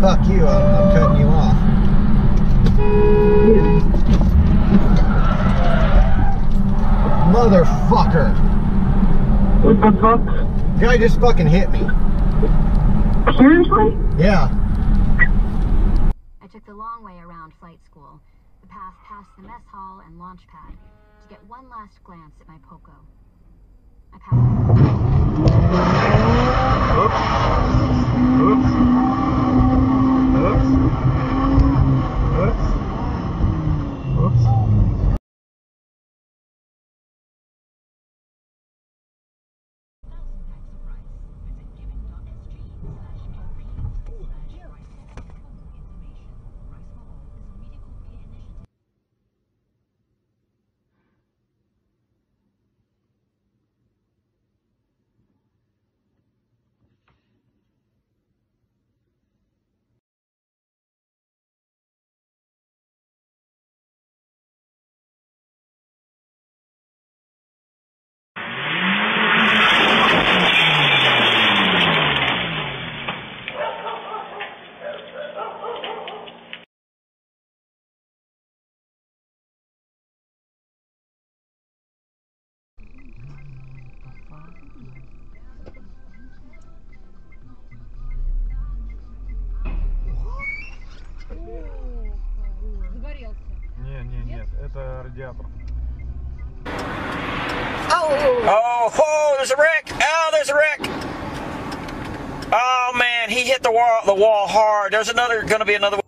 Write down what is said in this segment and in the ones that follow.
Fuck you, I'm, I'm cutting you off. Motherfucker. What the fuck? Guy just fucking hit me. Seriously? Yeah. I took the long way around flight school, the path past the mess hall and launch pad, to get one last glance at my Poco. I passed. радиатор. Oh, whoa, there's a wreck. Oh, there's a wreck. Oh man, he hit the wall the wall hard. There's another gonna be another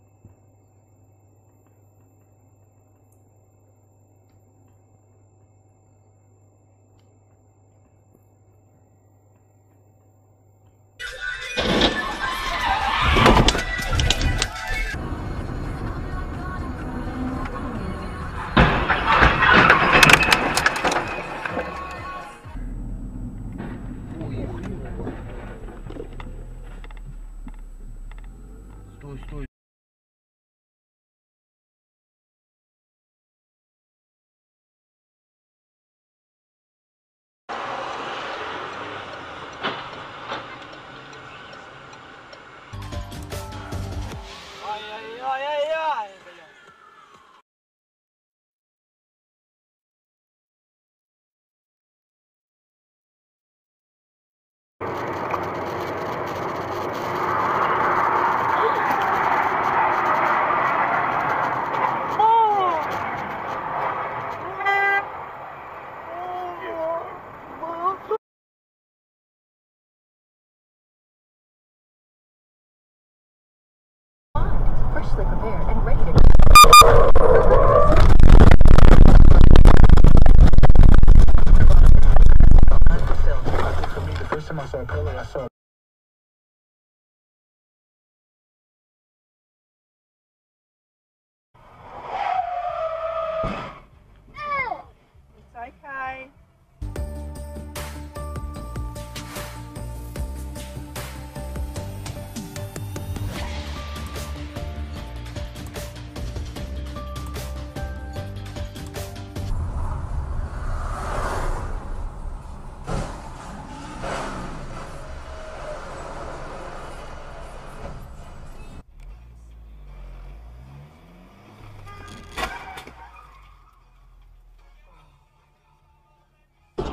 Freshly prepared and ready to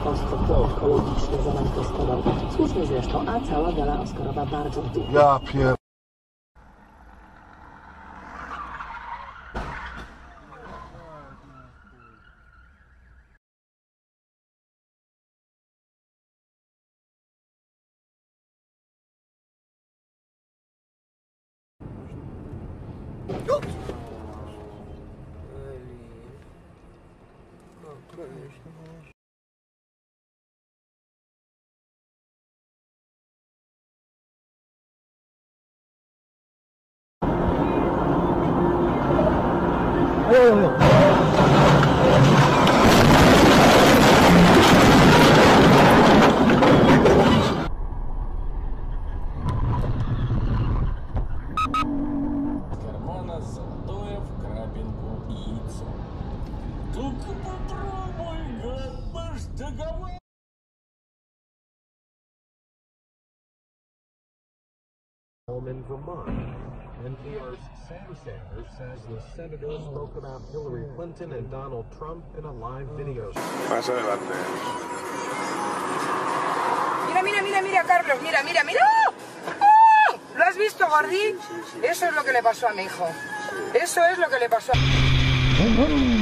konstruktor ekologiczny zamanifestował. Słusznie zresztą, a cała gala Oscarowa bardzo dumna. Ja pier... кармана золотое в яйцо. Только попробуй, гадбаш, договор. home in Vermont. NPR's Sam Sanders says the senator spoke about Hillary Clinton and Donald Trump in a live video. Más adelante. Mira, mira, mira, mira, Carlos, mira, mira, mira. ¡Oh! ¿Lo has visto, Gordi? Eso es lo que le pasó a mi hijo. Eso es lo que le pasó a...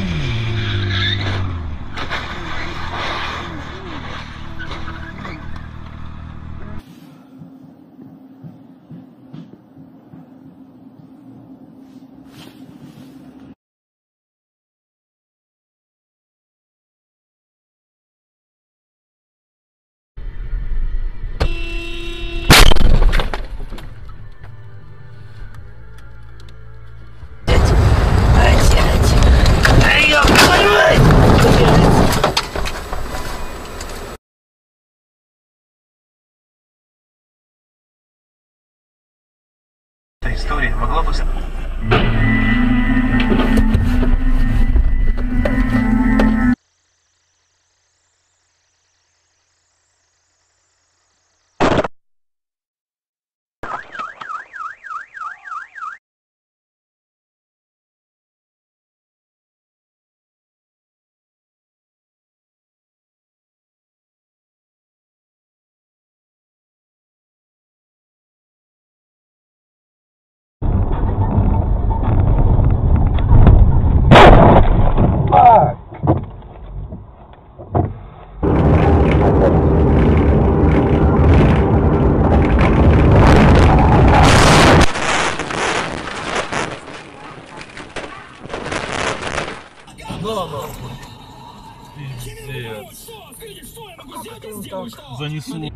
так занесло.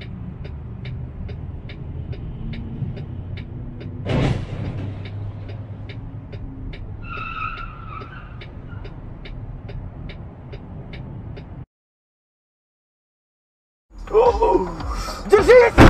Держись!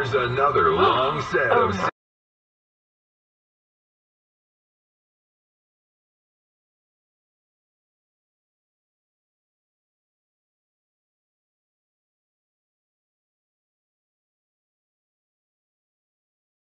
Here's another long set of oh,